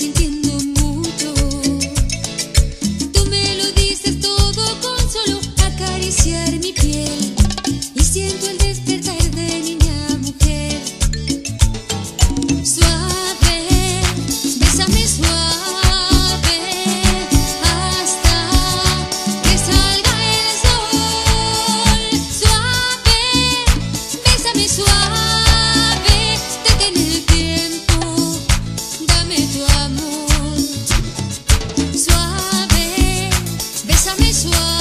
y a one.